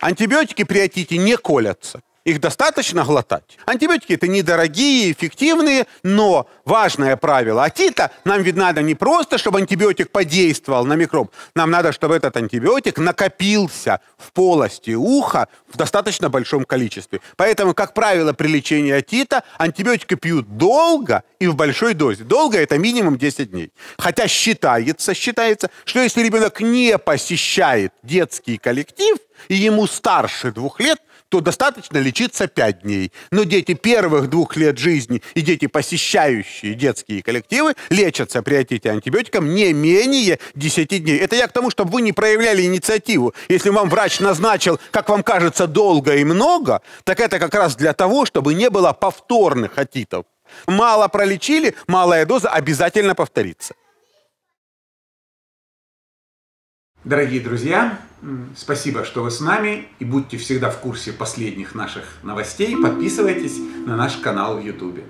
Антибиотики при отите не колятся. Их достаточно глотать. Антибиотики это недорогие, эффективные, но важное правило атита, нам ведь надо не просто, чтобы антибиотик подействовал на микроб, нам надо, чтобы этот антибиотик накопился в полости уха в достаточно большом количестве. Поэтому, как правило, при лечении атита антибиотики пьют долго и в большой дозе. Долго это минимум 10 дней. Хотя считается, считается, что если ребенок не посещает детский коллектив, и ему старше двух лет, то достаточно лечиться 5 дней. Но дети первых двух лет жизни и дети, посещающие детские коллективы, лечатся при отите антибиотиком не менее 10 дней. Это я к тому, чтобы вы не проявляли инициативу. Если вам врач назначил, как вам кажется, долго и много, так это как раз для того, чтобы не было повторных отитов. Мало пролечили, малая доза обязательно повторится. Дорогие друзья, спасибо, что вы с нами и будьте всегда в курсе последних наших новостей. Подписывайтесь на наш канал в YouTube.